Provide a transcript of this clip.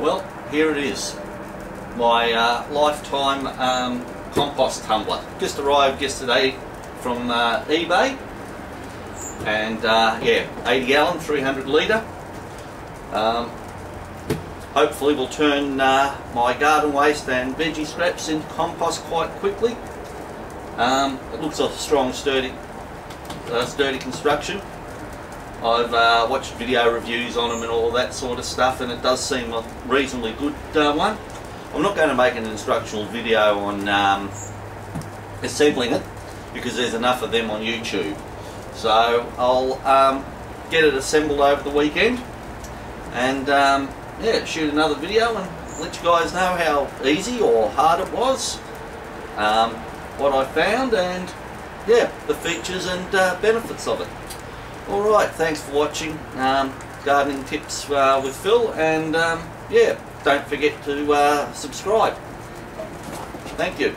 Well, here it is. My uh, lifetime um, compost tumbler. Just arrived yesterday from uh, eBay. And uh, yeah, 80 gallon, 300 litre. Um, hopefully will turn uh, my garden waste and veggie scraps into compost quite quickly. Um, it looks a strong, sturdy, uh, sturdy construction. I've uh, watched video reviews on them and all that sort of stuff and it does seem a reasonably good uh, one. I'm not going to make an instructional video on um, assembling it because there's enough of them on YouTube. So I'll um, get it assembled over the weekend and um, yeah, shoot another video and let you guys know how easy or hard it was, um, what I found and yeah, the features and uh, benefits of it. Alright, thanks for watching um, Gardening Tips uh, with Phil and um, yeah, don't forget to uh, subscribe. Thank you.